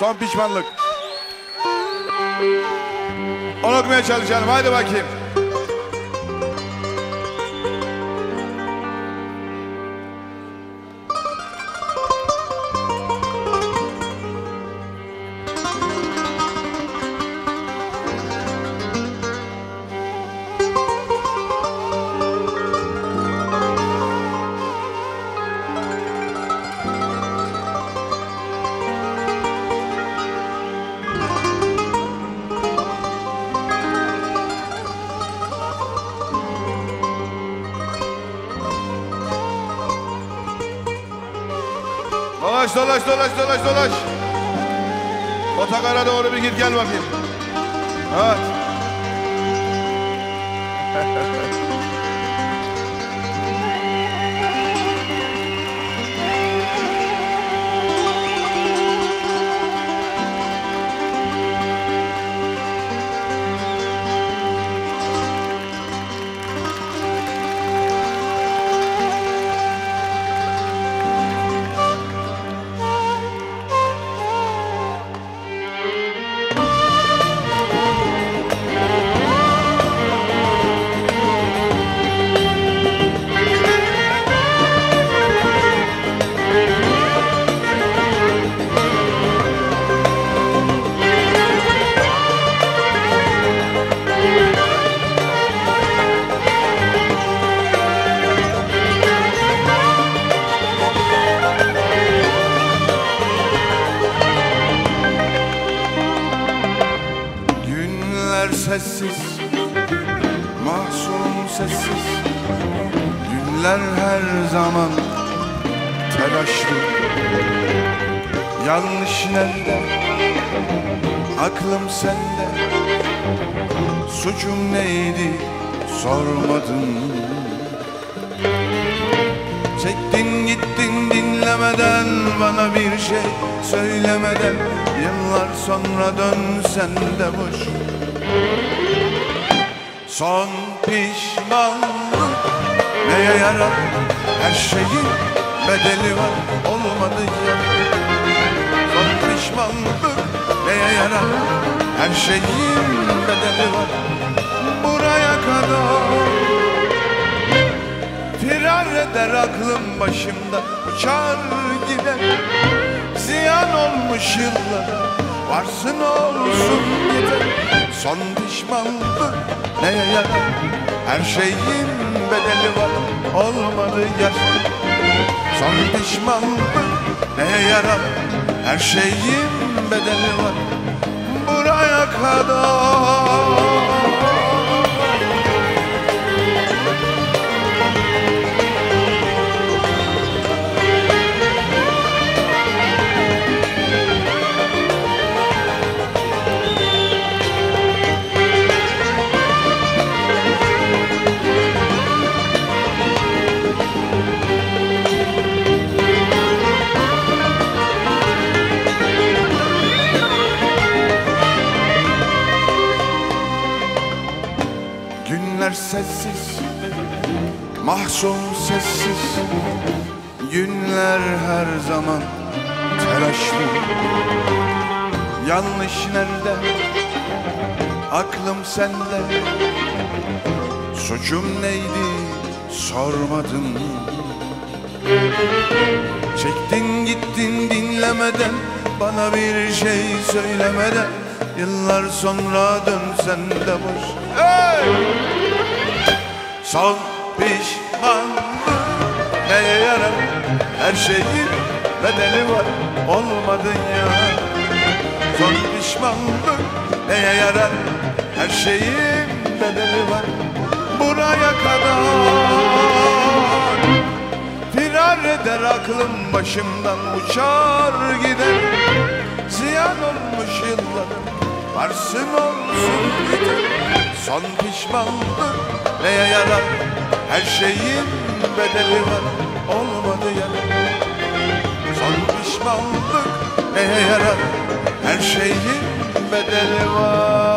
Son pişmanlık. Onu okumaya çalışalım. Haydi bakayım. Dolaş dolaş dolaş dolaş dolaş. Otogara doğru bir git gel bakayım. Evet. Günler sessiz, mahzun sessiz. Günler her zaman telaşlı. Yanlış nerede, aklım sende. Suçum neydi? Sormadın. Çektin gittin dinlemeden Bana bir şey söylemeden. Yıllar sonra dönsen de boş Son pişmanlık Neye yarar? Her şeyin bedeli var Olmadı ya. Son pişmanlık Neye yarar? Her şeyin bedeli var Buraya kadar. Firar eder aklım başımda Uçar gider. Ziyan olmuş yıllar Varsın olsun yeter Son pişmanlık neye yarar? Her şeyin bedeli var Olmadı yaş. Son pişmanlık neye yarar? Her şeyin bedeli var. Buraya kadar Günler sessiz, mahzun sessiz. Günler her zaman telaşlı. Yanlış nerede, aklım sende. Suçum neydi? Sormadın. Çektin gittin dinlemeden Bana bir şey söylemeden. Yıllar sonra dönsen de boş. Hey! Son pişmanlık. Neye yarar? Her şeyin bedeli var. Olmadın ya. Son pişmanlık. Neye yarar? Her şeyin bedeli var. Buraya kadar. Firar eder aklım başımdan uçar gider. Ziyan olmuş yıllarım varsın olsun gider Son pişmanlık neye yarar? Her şeyin bedeli var olmadı ya Son pişmanlık neye yarar? Her şeyin bedeli var